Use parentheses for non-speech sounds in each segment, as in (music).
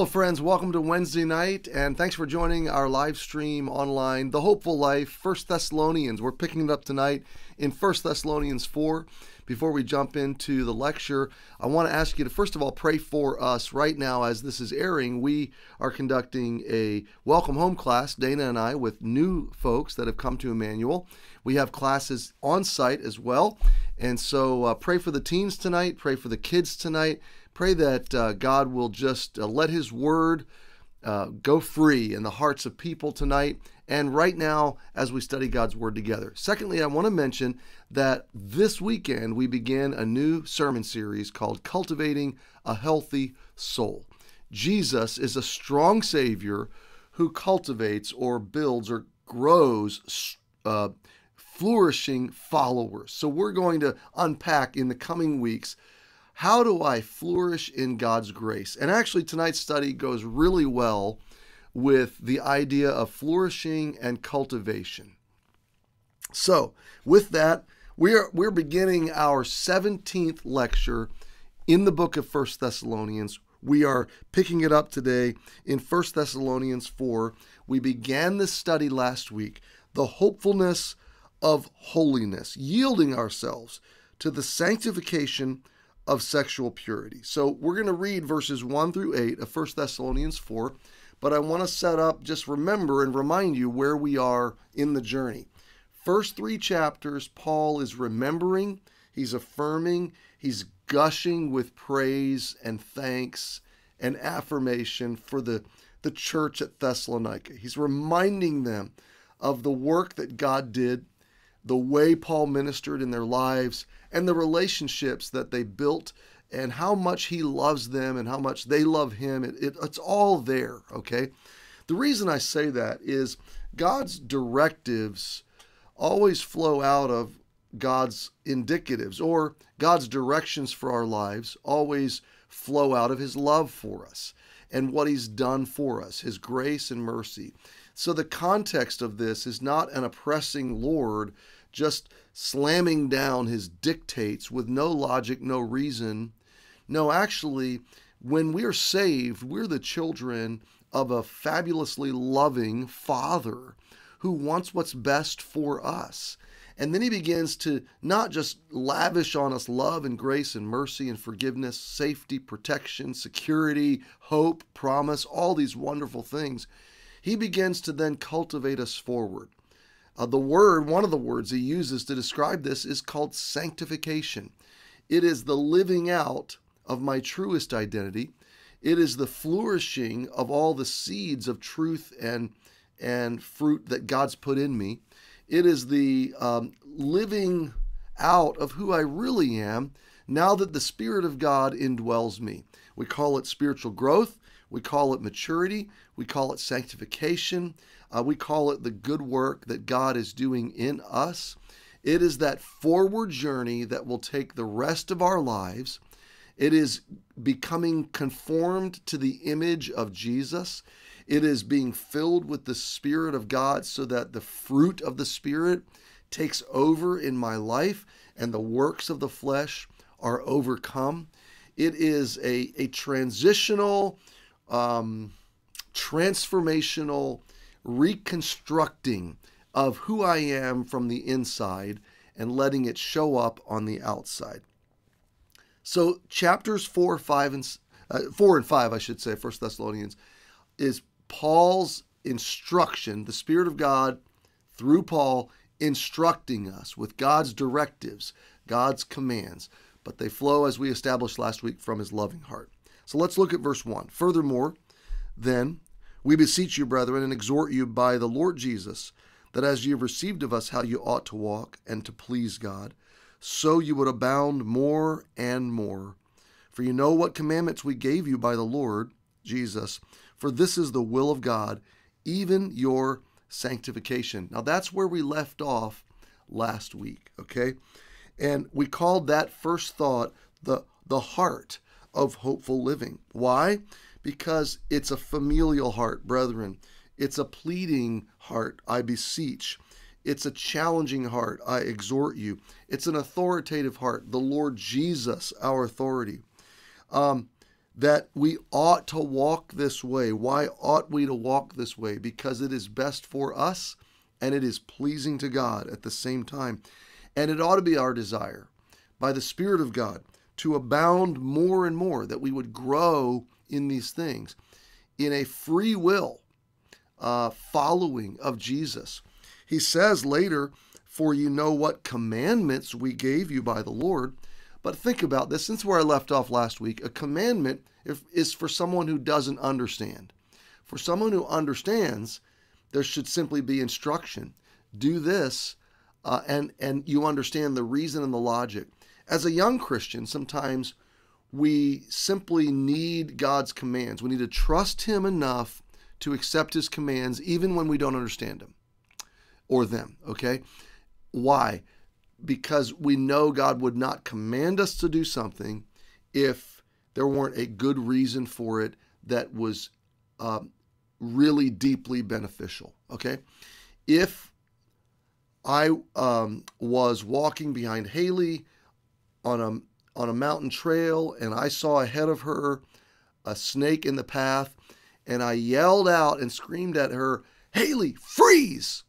Hello, friends. Welcome to Wednesday night, and thanks for joining our live stream online. The Hopeful Life, First Thessalonians. We're picking it up tonight in First Thessalonians 4. Before we jump into the lecture, I want to ask you to first of all pray for us right now as this is airing. We are conducting a welcome home class, Dana and I, with new folks that have come to Emmanuel. We have classes on site as well. And so uh, pray for the teens tonight, pray for the kids tonight Pray that uh, God will just uh, let His word uh, go free in the hearts of people tonight and right now as we study God's word together. Secondly, I want to mention that this weekend we begin a new sermon series called Cultivating a Healthy Soul. Jesus is a strong Savior who cultivates or builds or grows uh, flourishing followers. So we're going to unpack in the coming weeks how do I flourish in God's grace? And actually, tonight's study goes really well with the idea of flourishing and cultivation. So, with that, we're, we're beginning our 17th lecture in the book of First Thessalonians. We are picking it up today in First Thessalonians 4. We began this study last week, the hopefulness of holiness, yielding ourselves to the sanctification of sexual purity. So we're going to read verses 1 through 8 of 1 Thessalonians 4, but I want to set up, just remember and remind you where we are in the journey. First three chapters, Paul is remembering, he's affirming, he's gushing with praise and thanks and affirmation for the, the church at Thessalonica. He's reminding them of the work that God did, the way Paul ministered in their lives, and the relationships that they built and how much he loves them and how much they love him. It, it, it's all there, okay? The reason I say that is God's directives always flow out of God's indicatives or God's directions for our lives always flow out of his love for us and what he's done for us, his grace and mercy. So the context of this is not an oppressing Lord just slamming down his dictates with no logic, no reason. No, actually, when we're saved, we're the children of a fabulously loving Father who wants what's best for us. And then he begins to not just lavish on us love and grace and mercy and forgiveness, safety, protection, security, hope, promise, all these wonderful things. He begins to then cultivate us forward. Uh, the word, one of the words he uses to describe this, is called sanctification. It is the living out of my truest identity. It is the flourishing of all the seeds of truth and and fruit that God's put in me. It is the um, living out of who I really am now that the Spirit of God indwells me. We call it spiritual growth. We call it maturity. We call it sanctification. Uh, we call it the good work that God is doing in us. It is that forward journey that will take the rest of our lives. It is becoming conformed to the image of Jesus. It is being filled with the Spirit of God so that the fruit of the Spirit takes over in my life and the works of the flesh are overcome. It is a, a transitional, um, transformational reconstructing of who I am from the inside and letting it show up on the outside. So chapters 4, 5 and uh, 4 and 5 I should say, First Thessalonians is Paul's instruction, the spirit of God through Paul instructing us with God's directives, God's commands, but they flow as we established last week from his loving heart. So let's look at verse 1. Furthermore, then we beseech you, brethren, and exhort you by the Lord Jesus, that as ye have received of us how you ought to walk and to please God, so you would abound more and more. For you know what commandments we gave you by the Lord Jesus, for this is the will of God, even your sanctification. Now that's where we left off last week, okay? And we called that first thought the the heart of hopeful living. Why? because it's a familial heart, brethren. It's a pleading heart, I beseech. It's a challenging heart, I exhort you. It's an authoritative heart, the Lord Jesus, our authority. Um, that we ought to walk this way. Why ought we to walk this way? Because it is best for us and it is pleasing to God at the same time. And it ought to be our desire by the Spirit of God to abound more and more, that we would grow in these things in a free will uh, following of Jesus. He says later, For you know what commandments we gave you by the Lord. But think about this. Since where I left off last week, a commandment is for someone who doesn't understand. For someone who understands, there should simply be instruction. Do this, uh, and and you understand the reason and the logic. As a young Christian, sometimes we simply need God's commands. We need to trust Him enough to accept His commands, even when we don't understand them or them. Okay, why? Because we know God would not command us to do something if there weren't a good reason for it that was uh, really deeply beneficial. Okay, if I um, was walking behind Haley on a on a mountain trail and I saw ahead of her a snake in the path and I yelled out and screamed at her, "Haley, freeze!"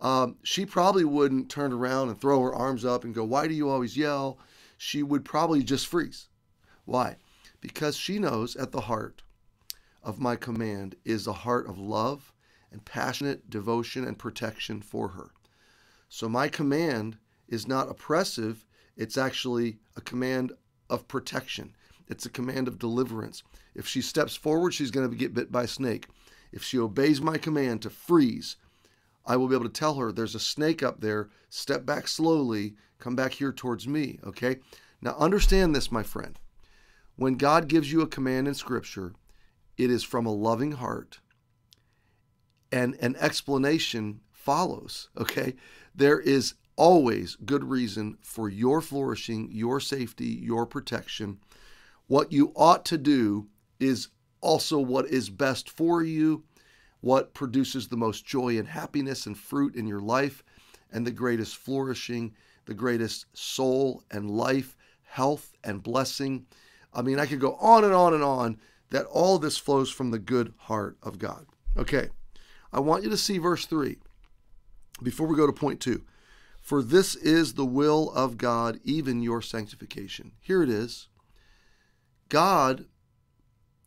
Um, she probably wouldn't turn around and throw her arms up and go, "Why do you always yell?" She would probably just freeze. Why? Because she knows at the heart of my command is a heart of love and passionate devotion and protection for her. So my command is not oppressive, it's actually a command of protection. It's a command of deliverance. If she steps forward, she's going to get bit by a snake. If she obeys my command to freeze, I will be able to tell her there's a snake up there. Step back slowly, come back here towards me. Okay? Now, understand this, my friend. When God gives you a command in Scripture, it is from a loving heart, and an explanation follows. Okay? There is always good reason for your flourishing, your safety, your protection. What you ought to do is also what is best for you, what produces the most joy and happiness and fruit in your life, and the greatest flourishing, the greatest soul and life, health and blessing. I mean, I could go on and on and on that all this flows from the good heart of God. Okay, I want you to see verse 3 before we go to point 2. For this is the will of God, even your sanctification. Here it is. God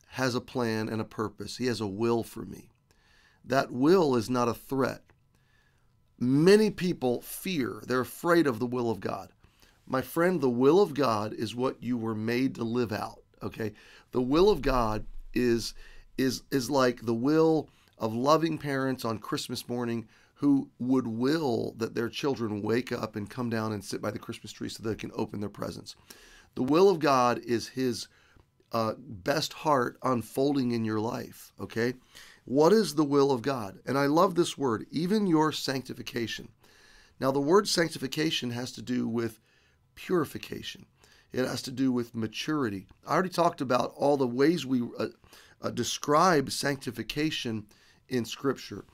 has a plan and a purpose. He has a will for me. That will is not a threat. Many people fear, they're afraid of the will of God. My friend, the will of God is what you were made to live out, okay? The will of God is is is like the will of loving parents on Christmas morning who would will that their children wake up and come down and sit by the Christmas tree so they can open their presents. The will of God is his uh, best heart unfolding in your life, okay? What is the will of God? And I love this word, even your sanctification. Now, the word sanctification has to do with purification, it has to do with maturity. I already talked about all the ways we uh, uh, describe sanctification in Scripture.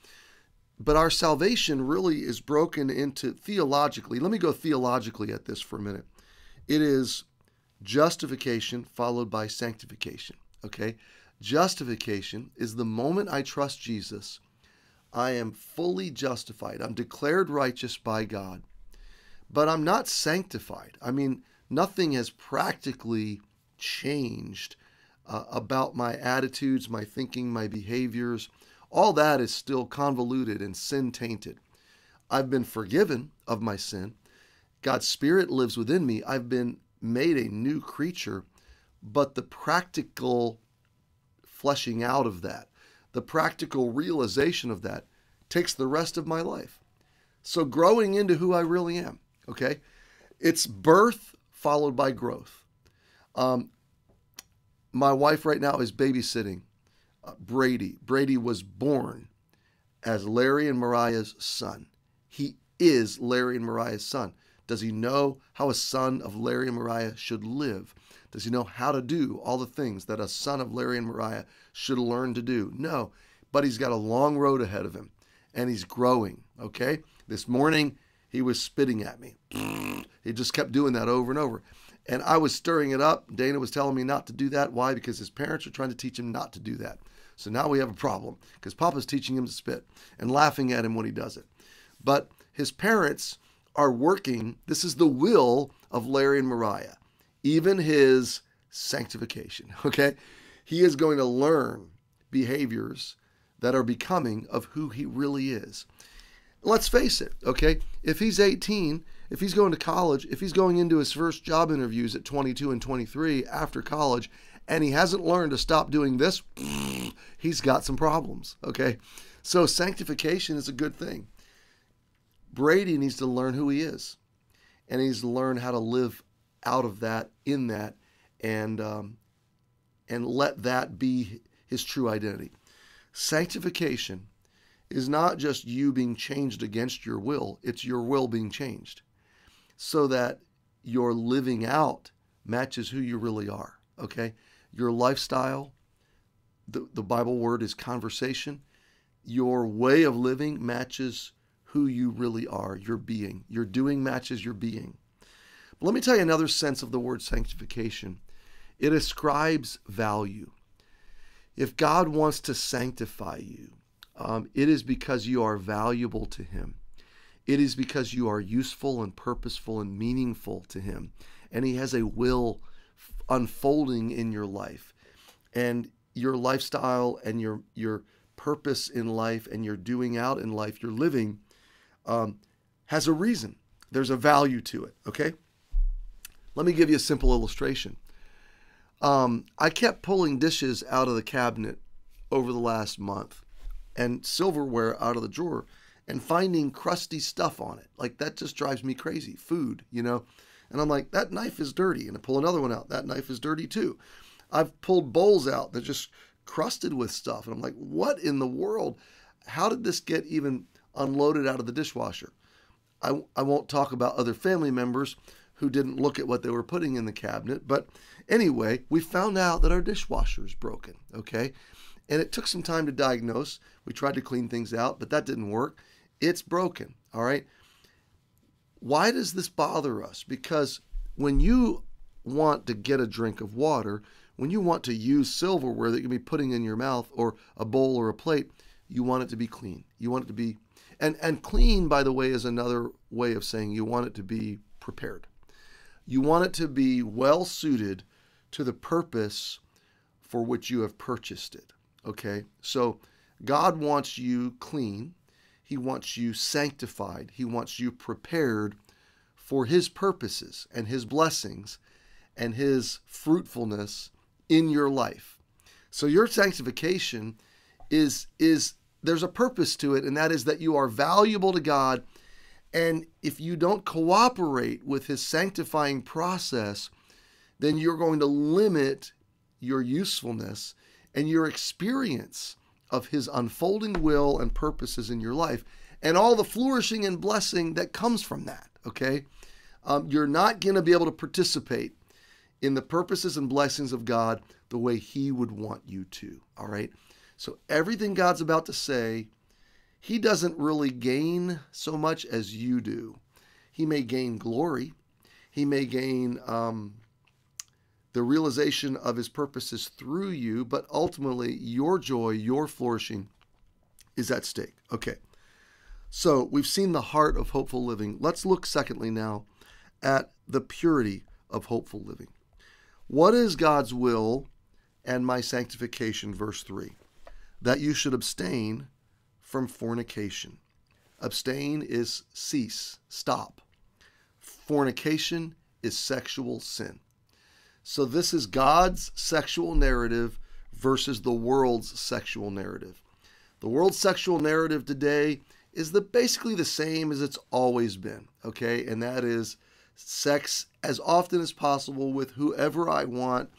But our salvation really is broken into theologically. Let me go theologically at this for a minute. It is justification followed by sanctification. Okay? Justification is the moment I trust Jesus, I am fully justified. I'm declared righteous by God, but I'm not sanctified. I mean, nothing has practically changed uh, about my attitudes, my thinking, my behaviors. All that is still convoluted and sin tainted. I've been forgiven of my sin. God's Spirit lives within me. I've been made a new creature, but the practical fleshing out of that, the practical realization of that takes the rest of my life. So growing into who I really am, okay? It's birth followed by growth. Um, my wife right now is babysitting Brady. Brady was born as Larry and Mariah's son. He is Larry and Mariah's son. Does he know how a son of Larry and Mariah should live? Does he know how to do all the things that a son of Larry and Mariah should learn to do? No, but he's got a long road ahead of him and he's growing. Okay. This morning he was spitting at me. (sniffs) He just kept doing that over and over. And I was stirring it up. Dana was telling me not to do that. Why? Because his parents are trying to teach him not to do that. So now we have a problem because Papa's teaching him to spit and laughing at him when he does it. But his parents are working. This is the will of Larry and Mariah, even his sanctification. (laughs) Okay. He is going to learn behaviors that are becoming of who he really is. Let's face it, okay? If he's 18, if he's going to college, if he's going into his first job interviews at 22 and 23 after college, and he hasn't learned to stop doing this, he's got some problems, okay? So sanctification is a good thing. Brady needs to learn who he is, and he needs to learn how to live out of that, in that, and um, and let that be his true identity. Sanctification is not just you being changed against your will, it's your will being changed so that your living out matches who you really are. Okay? Your lifestyle, the, the Bible word is conversation. Your way of living matches who you really are, your being. Your doing matches your being. But let me tell you another sense of the word sanctification it ascribes value. If God wants to sanctify you, um, it is because you are valuable to Him. It is because you are useful and purposeful and meaningful to Him. And He has a will unfolding in your life. And your lifestyle and your, your purpose in life and your doing out in life, your living, um, has a reason. There's a value to it, okay? Let me give you a simple illustration. Um, I kept pulling dishes out of the cabinet over the last month and silverware out of the drawer and finding crusty stuff on it. Like that just drives me crazy. Food, you know. And I'm like, that knife is dirty. And I pull another one out. That knife is dirty too. I've pulled bowls out that just crusted with stuff. And I'm like, what in the world? How did this get even unloaded out of the dishwasher? I, I won't talk about other family members who didn't look at what they were putting in the cabinet. But anyway, we found out that our dishwasher is broken. Okay. And it took some time to diagnose. We tried to clean things out, but that didn't work. It's broken. All right. Why does this bother us? Because when you want to get a drink of water, when you want to use silverware that you can be putting in your mouth or a bowl or a plate, you want it to be clean. You want it to be and and clean by the way is another way of saying you want it to be prepared. You want it to be well suited to the purpose for which you have purchased it. Okay? So God wants you clean he wants you sanctified. He wants you prepared for His purposes and His blessings and His fruitfulness in your life. So your sanctification is is there's a purpose to it, and that is that you are valuable to God. And if you don't cooperate with His sanctifying process, then you're going to limit your usefulness and your experience of his unfolding will and purposes in your life and all the flourishing and blessing that comes from that. Okay. Um, you're not going to be able to participate in the purposes and blessings of God the way he would want you to. All right. So everything God's about to say, he doesn't really gain so much as you do. He may gain glory. He may gain um, the realization of his purposes through you, but ultimately your joy, your flourishing is at stake. Okay. So we've seen the heart of hopeful living. Let's look, secondly, now at the purity of hopeful living. What is God's will and my sanctification? Verse 3 that you should abstain from fornication. Abstain is cease, stop. Fornication is sexual sin. So this is God's sexual narrative versus the world's sexual narrative. The world's sexual narrative today is the basically the same as it's always been, okay? And that is sex as often as possible with whoever I want,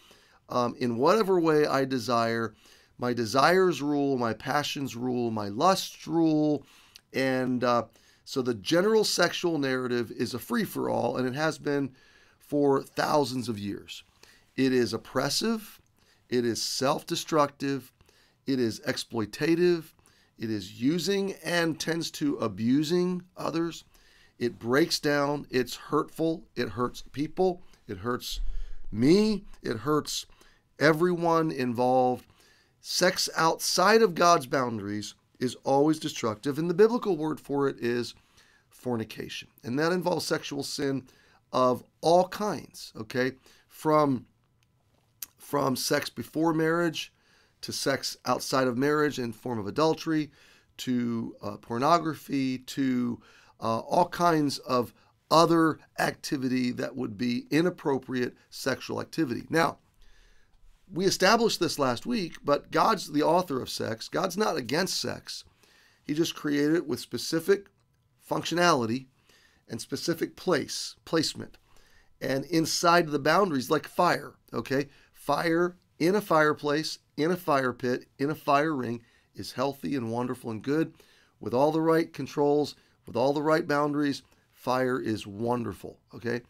um, in whatever way I desire. My desires rule, my passions rule, my lusts rule, and uh, so the general sexual narrative is a free for all, and it has been for thousands of years. It is oppressive, it is self destructive, it is exploitative, it is using and tends to abusing others. It breaks down, it's hurtful, it hurts people, It hurts me, it hurts everyone involved. Sex outside of God's boundaries is always destructive, and the biblical word for it is fornication. And that involves sexual sin of all kinds, okay? From from sex before marriage to sex outside of marriage in form of adultery to uh, pornography to uh, all kinds of other activity that would be inappropriate sexual activity. Now, we established this last week, but God's the author of sex. God's not against sex. He just created it with specific functionality and specific place, placement. And inside the boundaries, like fire, okay? Fire in a fireplace, in a fire pit, in a fire ring is healthy and wonderful and good. With all the right controls, with all the right boundaries, fire is wonderful, okay?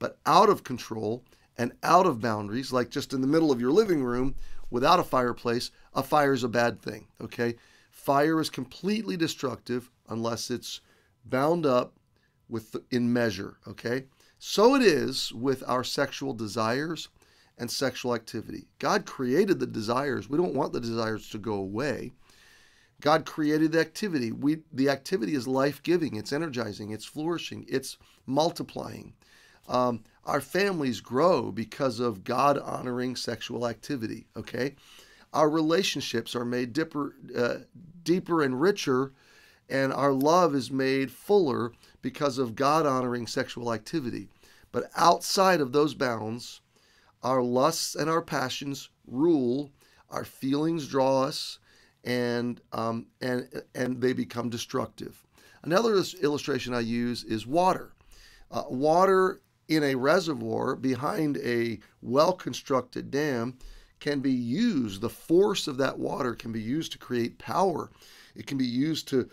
But out of control and out of boundaries, like just in the middle of your living room without a fireplace, a fire is a bad thing, okay? Fire is completely destructive unless it's bound up with the, in measure, okay? So it is with our sexual desires and sexual activity. God created the desires. We don't want the desires to go away. God created the activity. We the activity is life-giving, it's energizing, it's flourishing, it's multiplying. Um, our families grow because of God honoring sexual activity. Okay, our relationships are made deeper, uh, deeper and richer, and our love is made fuller because of God honoring sexual activity. But outside of those bounds, our lusts and our passions rule, our feelings draw us, and um, and and they become destructive. Another illustration I use is water. Uh, water in a reservoir behind a well-constructed dam can be used. The force of that water can be used to create power. It can be used to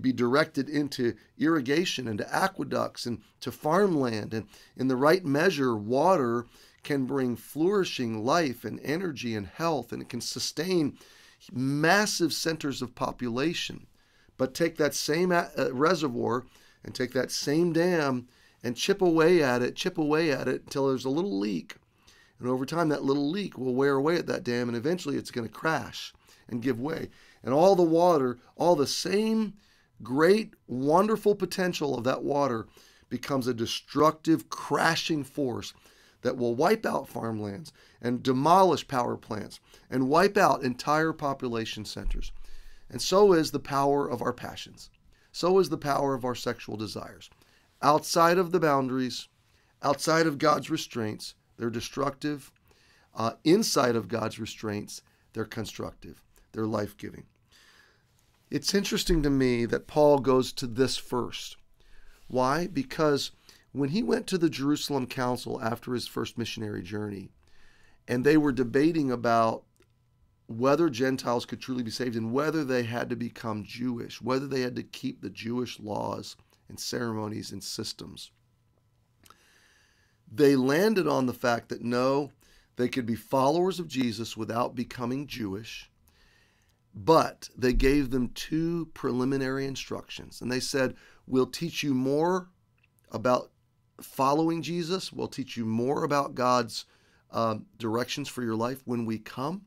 be directed into irrigation and to aqueducts and to farmland. And in the right measure, water can bring flourishing life and energy and health, and it can sustain massive centers of population. But take that same uh, reservoir and take that same dam and chip away at it, chip away at it until there's a little leak. And over time, that little leak will wear away at that dam, and eventually it's going to crash and give way. And all the water, all the same great, wonderful potential of that water becomes a destructive, crashing force that will wipe out farmlands and demolish power plants and wipe out entire population centers. And so is the power of our passions. So is the power of our sexual desires. Outside of the boundaries, outside of God's restraints, they're destructive. Uh, inside of God's restraints, they're constructive, they're life giving. It's interesting to me that Paul goes to this first. Why? Because when he went to the Jerusalem Council after his first missionary journey, and they were debating about whether Gentiles could truly be saved and whether they had to become Jewish, whether they had to keep the Jewish laws and ceremonies and systems. They landed on the fact that no, they could be followers of Jesus without becoming Jewish, but they gave them two preliminary instructions. And they said, We'll teach you more about following Jesus. We'll teach you more about God's uh, directions for your life when we come.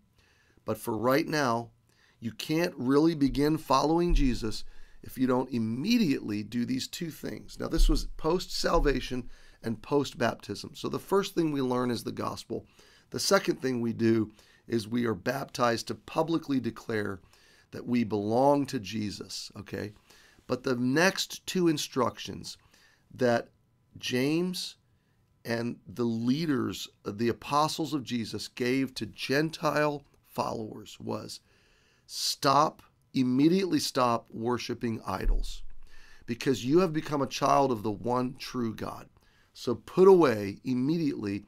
But for right now, you can't really begin following Jesus if you don't immediately do these two things. Now, this was post salvation and post baptism. So, the first thing we learn is the gospel. The second thing we do is we are baptized to publicly declare that we belong to Jesus, okay? But the next two instructions that James and the leaders, the apostles of Jesus, gave to Gentile followers was stop, immediately stop worshiping idols because you have become a child of the one true God. So put away immediately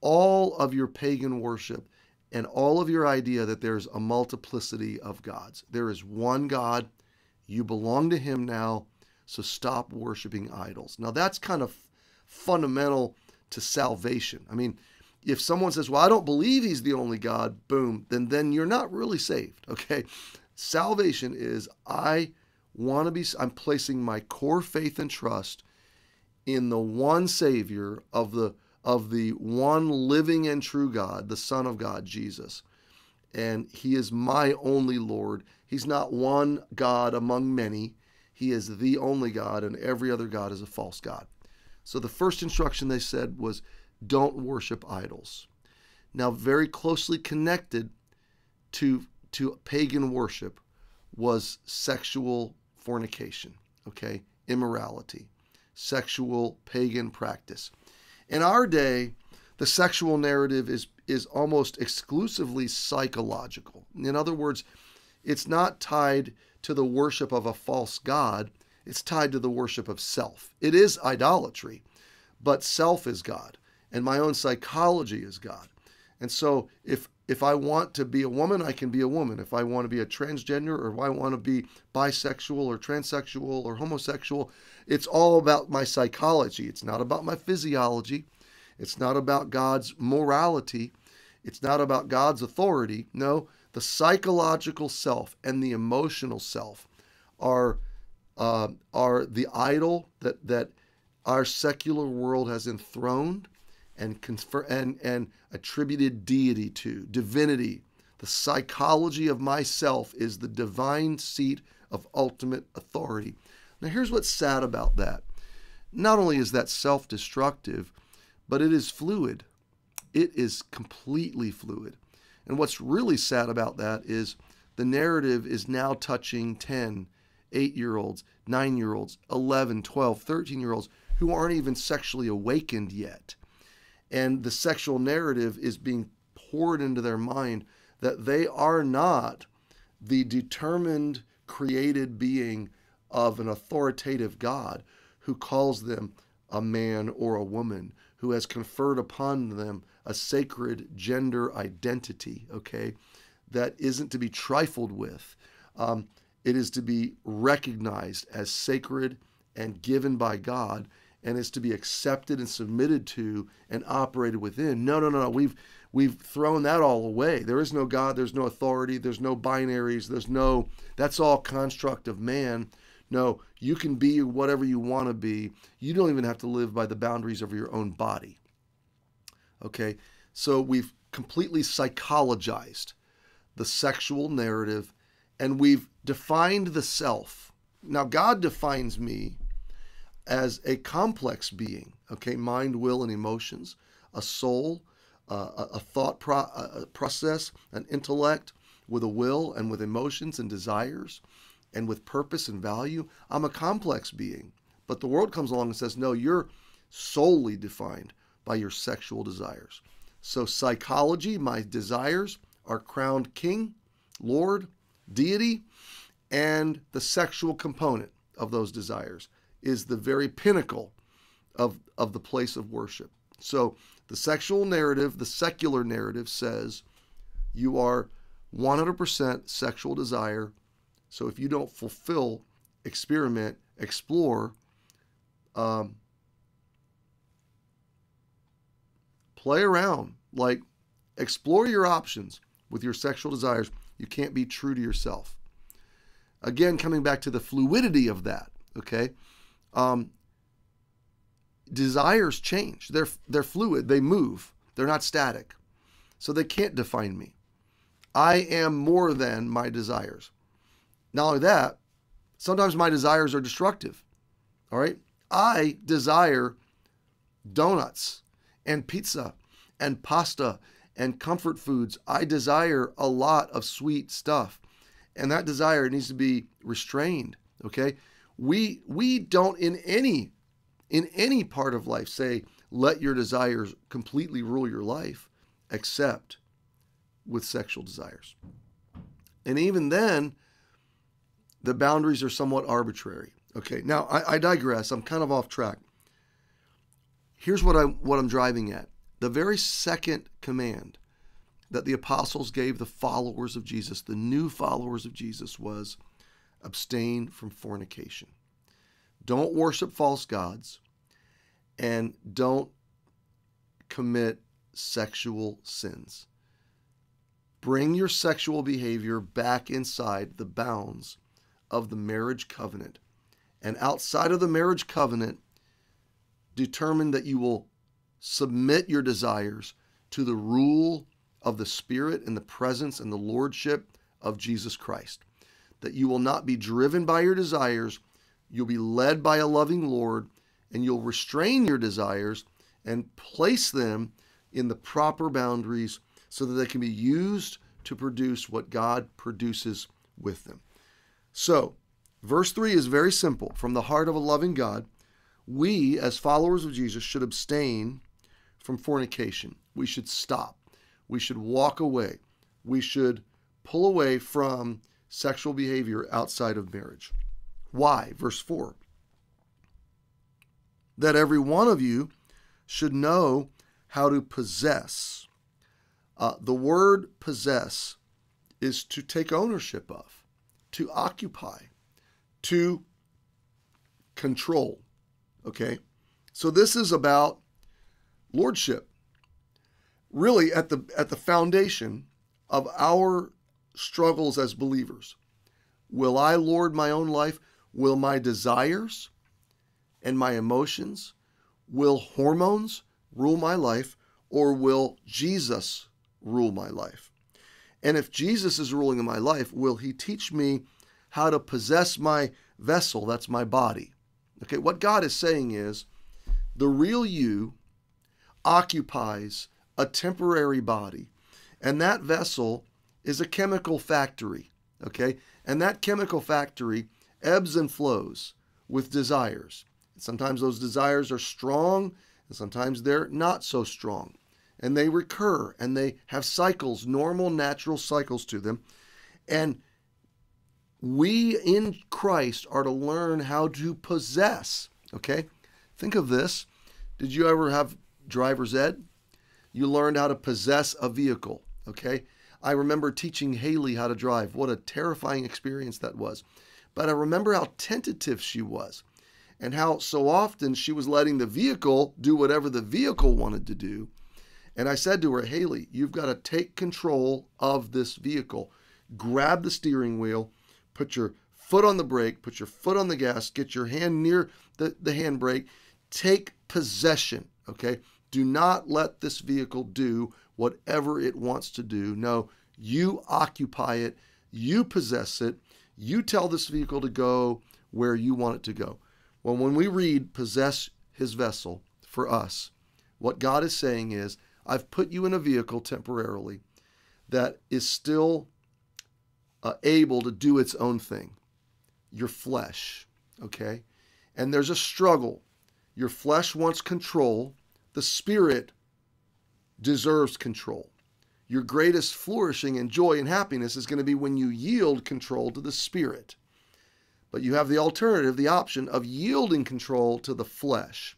all of your pagan worship and all of your idea that there's a multiplicity of gods. There is one God. You belong to Him now. So stop worshiping idols. Now, that's kind of fundamental to salvation. I mean, if someone says, "Well, I don't believe he's the only God," boom, then then you're not really saved, (laughs) okay? Salvation is I want to be I'm placing my core faith and trust in the one savior of the of the one living and true God, the Son of God, Jesus. And he is my only Lord. He's not one God among many. He is the only God, and every other God is a false God. So the first instruction they said was don't worship idols. Now, very closely connected to, to pagan worship was sexual fornication, okay? Immorality, sexual pagan practice. In our day, the sexual narrative is, is almost exclusively psychological. In other words, it's not tied to the worship of a false God, it's tied to the worship of self. It is idolatry, but self is God, and my own psychology is God. And so if if I want to be a woman, I can be a woman. If I want to be a transgender or if I want to be bisexual or transsexual or homosexual, it's all about my psychology. It's not about my physiology. It's not about God's morality. It's not about God's authority. No, the psychological self and the emotional self are uh, are the idol that that our secular world has enthroned and confer and and attributed deity to divinity. The psychology of myself is the divine seat of ultimate authority. Now here's what's sad about that. Not only is that self-destructive but it is fluid. It is completely fluid and what's really sad about that is the narrative is now touching 10 8 year olds 9 year olds 11 12 13 year olds who aren't even sexually awakened yet. And the sexual narrative is being poured into their mind that they are not the determined created being of an authoritative God who calls them a man or a woman, who has conferred upon them a sacred gender identity, okay, that isn't to be trifled with. Um, it is to be recognized as sacred and given by God and is to be accepted and submitted to and operated within. No, no, no, no. We've we've thrown that all away. There is no God, there's no authority, there's no binaries, there's no that's all construct of man. No, you can be whatever you want to be. You don't even have to live by the boundaries of your own body. Okay? So we've completely psychologized the sexual narrative and we've defined the self. Now God defines me as a complex being, okay, mind, will, and emotions, a soul, uh, a, thought pro- a process, an intellect with a will and with emotions and desires and with purpose and value. I'm a complex being. But the world comes along and says, no, you're solely defined by your sexual desires. So, psychology, my desires are crowned king, Lord, deity, and the sexual component of those desires is the very pinnacle of, of the place of worship. So the sexual narrative, the secular narrative says you are 100% sexual desire. So if you don't fulfill, experiment, explore, um, play around, like explore your options with your sexual desires, you can't be true to yourself. Again, coming back to the fluidity of that, okay? Um, desires change. They're they're fluid. They move. They're not static. So they can't define me. I am more than my desires. Not only that, sometimes my desires are destructive. All right? I desire donuts and pizza and pasta and comfort foods. I desire a lot of sweet stuff. And that desire needs to be restrained, okay? we we don't in any in any part of life say let your desires completely rule your life except with sexual desires and even then the boundaries are somewhat arbitrary okay now I, I digress i'm kind of off track here's what i what i'm driving at the very second command that the apostles gave the followers of jesus the new followers of jesus was abstain from fornication. Don't worship false gods and don't commit sexual sins. Bring your sexual behavior back inside the bounds of the marriage covenant. And outside of the marriage covenant, determine that you will submit your desires to the rule of the Spirit and the presence and the lordship of Jesus Christ. That you will not be driven by your desires, you'll be led by a loving Lord, and you'll restrain your desires and place them in the proper boundaries so that they can be used to produce what God produces with them. So, verse 3 is very simple. From the heart of a loving God, we, as followers of Jesus, should abstain from fornication. We should stop. We should walk away. We should pull away from sexual behavior outside of marriage. Why? Verse 4 that every one of you should know how to possess. Uh, the word possess is to take ownership of, to occupy, to control. Okay? So this is about lordship. Really at the at the foundation of our struggles as believers. Will I lord my own life? Will my desires and my emotions, will hormones rule my life or will Jesus rule my life? And if Jesus is ruling in my life, will he teach me how to possess my vessel? That's my body. Okay, what God is saying is the real you occupies a temporary body, and that vessel is a chemical factory. Okay, and that chemical factory ebbs and flows with desires. Sometimes those desires are strong, and sometimes they're not so strong. And they recur and they have cycles, normal, natural cycles to them. And we in Christ are to learn how to possess. Okay? Think of this. Did you ever have driver's ed? You learned how to possess a vehicle. Okay? I remember teaching Haley how to drive. What a terrifying experience that was. But I remember how tentative she was and how so often she was letting the vehicle do whatever the vehicle wanted to do. And I said to her, Haley, you've got to take control of this vehicle. Grab the steering wheel, put your foot on the brake, put your foot on the gas, get your hand near the, the handbrake, take possession, okay? Do not let this vehicle do whatever it wants to do. No, you occupy it, you possess it, you tell this vehicle to go where you want it to go. Well, when we read possess his vessel for us, what God is saying is, I've put you in a vehicle temporarily that is still uh, able to do its own thing. Your flesh, okay? And there's a struggle. Your flesh wants control, the spirit deserves control. Your greatest flourishing and joy and happiness is going to be when you yield control to the spirit. But you have the alternative, the option of yielding control to the flesh.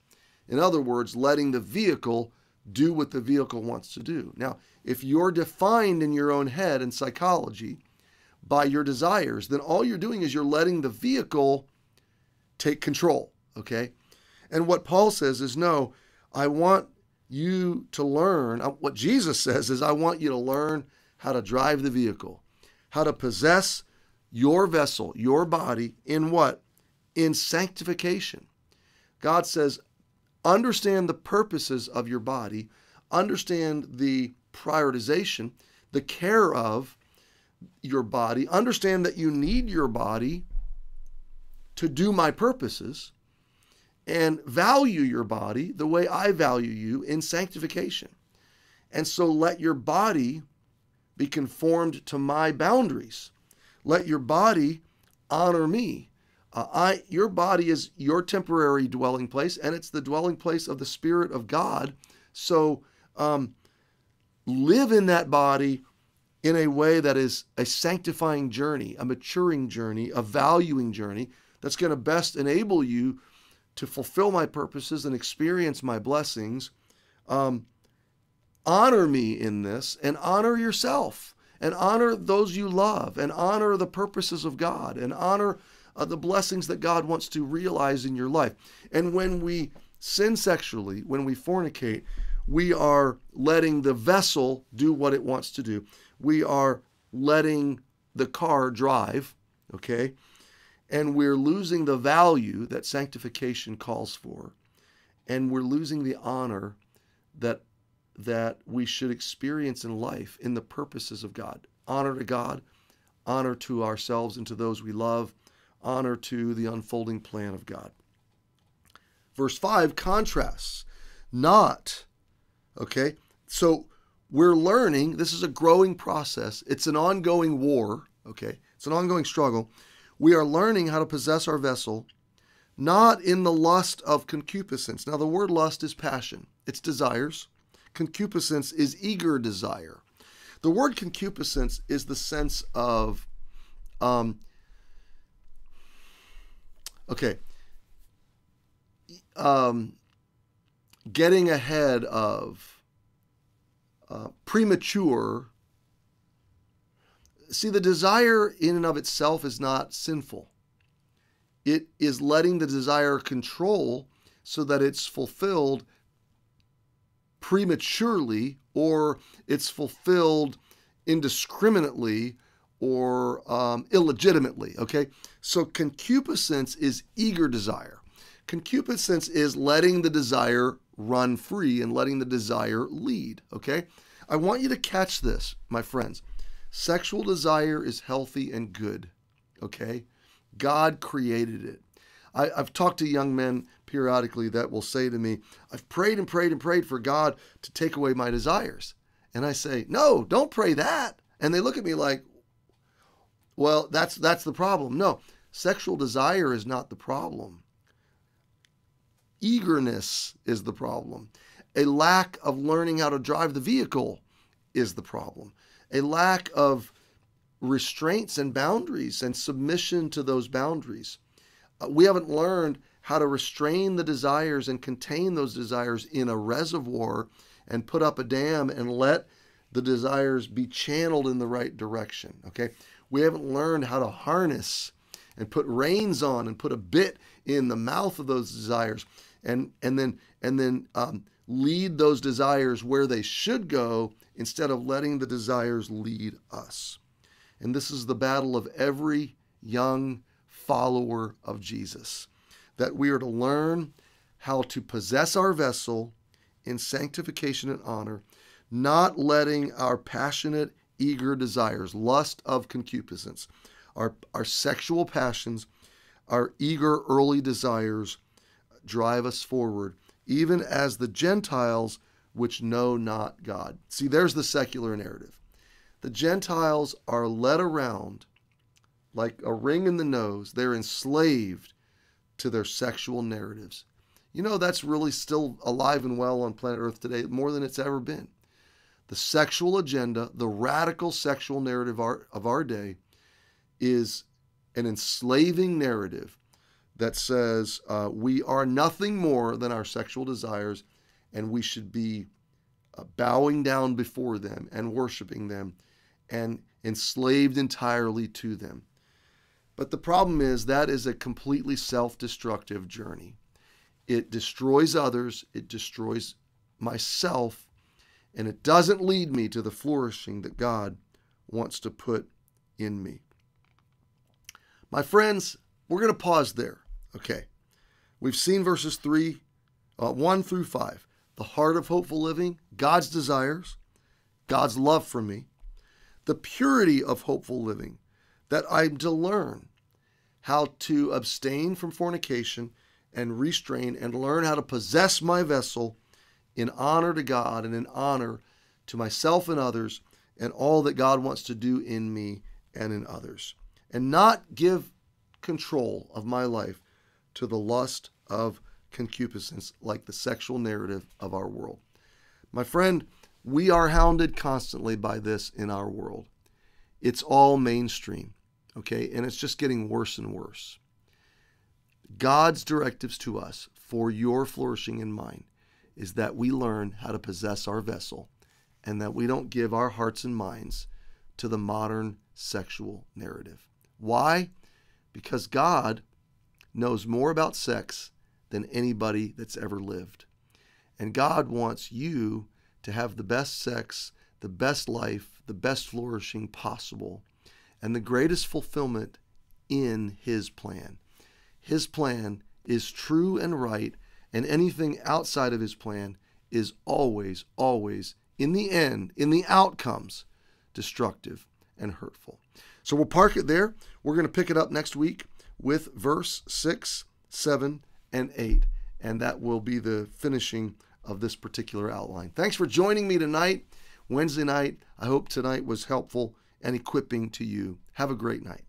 In other words, letting the vehicle do what the vehicle wants to do. Now, if you're defined in your own head and psychology by your desires, then all you're doing is you're letting the vehicle take control, okay? And what Paul says is no, I want you to learn, what Jesus says is, I want you to learn how to drive the vehicle, how to possess your vessel, your body, in what? In sanctification. God says, understand the purposes of your body, understand the prioritization, the care of your body, understand that you need your body to do my purposes, and value your body the way I value you in sanctification. And so let your body be conformed to my boundaries. Let your body honor me. Uh, I, your body is your temporary dwelling place, and it's the dwelling place of the Spirit of God. So um, live in that body in a way that is a sanctifying journey, a maturing journey, a valuing journey that's going to best enable you to fulfill my purposes and experience my blessings. Um, honor me in this and honor yourself and honor those you love and honor the purposes of God and honor uh, the blessings that God wants to realize in your life. And when we sin sexually, when we fornicate, we are letting the vessel do what it wants to do. We are letting the car drive, okay? And we're losing the value that sanctification calls for. And we're losing the honor that that we should experience in life in the purposes of God. Honor to God, honor to ourselves and to those we love, honor to the unfolding plan of God. Verse 5 contrasts not okay? So we're learning, this is a growing process. It's an ongoing war, okay? It's an ongoing struggle. We are learning how to possess our vessel not in the lust of concupiscence. Now, the word lust is passion, it's desires. Concupiscence is eager desire. The word concupiscence is the sense of, um, okay, um, getting ahead of, uh, premature. See, the desire in and of itself is not sinful. It is letting the desire control so that it's fulfilled prematurely or it's fulfilled indiscriminately or um, illegitimately. Okay, so concupiscence is eager desire. Concupiscence is letting the desire run free and letting the desire lead. Okay, I want you to catch this, my friends. Sexual desire is healthy and good. Okay, God created it. I, have talked to young men periodically that will say to me, I've prayed and prayed and prayed for God to take away my desires. And I say, No, don't pray that. And they look at me like, Well, that's that's the problem. No, sexual desire is not the problem. Eagerness is the problem. A lack of learning how to drive the vehicle is the problem. A lack of restraints and boundaries and submission to those boundaries. Uh, we haven't learned how to restrain the desires and contain those desires in a reservoir and put up a dam and let the desires be channeled in the right direction. Okay. We haven't learned how to harness and put reins on and put a bit in the mouth of those desires and and then and then um, lead those desires where they should go instead of letting the desires lead us. And this is the battle of every young follower of Jesus that we are to learn how to possess our vessel in sanctification and honor, not letting our passionate, eager desires, lust of concupiscence, our, our sexual passions, our eager early desires drive us forward, even as the Gentiles which know not God. See, there's the secular narrative. The Gentiles are led around like a ring in the nose. They're enslaved to their sexual narratives. You know, that's really still alive and well on planet Earth today, more than it's ever been. The sexual agenda, the radical sexual narrative of our day, is an enslaving narrative that says uh, we are nothing more than our sexual desires and we should be uh, bowing down before them and worshiping them and enslaved entirely to them. But the problem is that is a completely self destructive journey. It destroys others, it destroys myself, and it doesn't lead me to the flourishing that God wants to put in me. My friends, we're going to pause there. Okay. We've seen verses 3, uh, 1 through 5. The heart of hopeful living, God's desires, God's love for me, the purity of hopeful living, that I'm to learn how to abstain from fornication and restrain and learn how to possess my vessel in honor to God and in honor to myself and others and all that God wants to do in me and in others. And not give control of my life to the lust of concupiscence like the sexual narrative of our world. My friend, we are hounded constantly by this in our world. It's all mainstream, okay? And it's just getting worse and worse. God's directives to us for your flourishing in mine is that we learn how to possess our vessel and that we don't give our hearts and minds to the modern sexual narrative. Why? Because God knows more about sex than anybody that's ever lived. And God wants you to have the best sex, the best life, the best flourishing possible, and the greatest fulfillment in His plan. His plan is true and right, and anything outside of His plan is always, always, in the end, in the outcomes, destructive and hurtful. So we'll park it there. We're going to pick it up next week with verse 6, 7, and 8. And that will be the finishing of this particular outline. Thanks for joining me tonight, Wednesday night. I hope tonight was helpful and equipping to you. Have a great night.